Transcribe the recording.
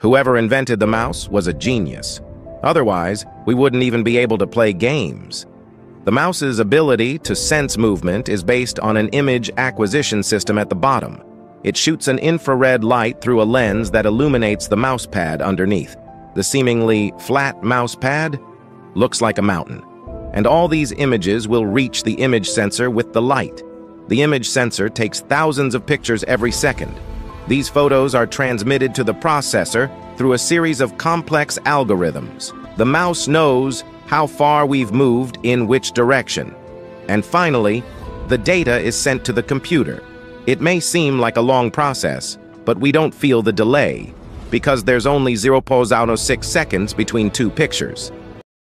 Whoever invented the mouse was a genius. Otherwise, we wouldn't even be able to play games. The mouse's ability to sense movement is based on an image acquisition system at the bottom. It shoots an infrared light through a lens that illuminates the mouse pad underneath. The seemingly flat mouse pad looks like a mountain. And all these images will reach the image sensor with the light. The image sensor takes thousands of pictures every second. These photos are transmitted to the processor through a series of complex algorithms. The mouse knows how far we've moved in which direction. And finally, the data is sent to the computer. It may seem like a long process, but we don't feel the delay because there's only 0.06 seconds between two pictures.